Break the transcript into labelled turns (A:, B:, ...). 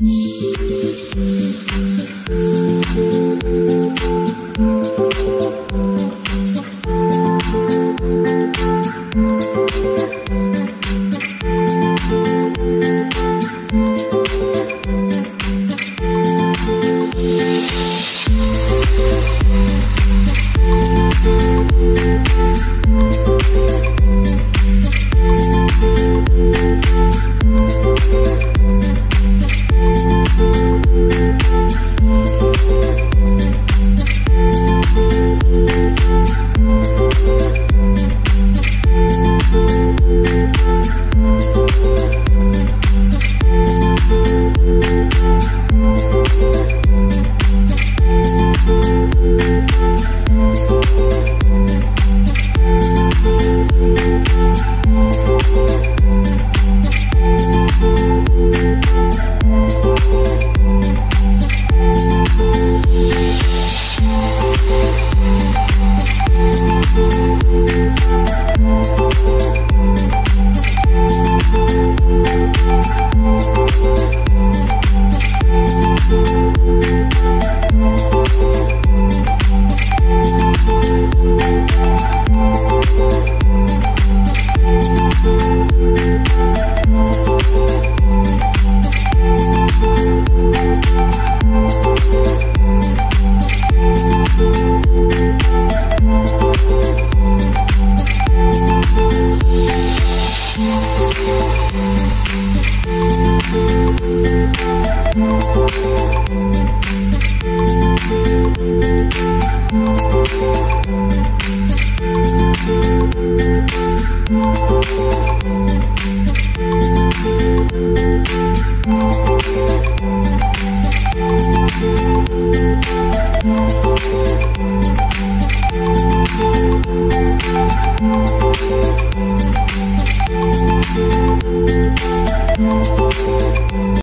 A: Thank you. Thank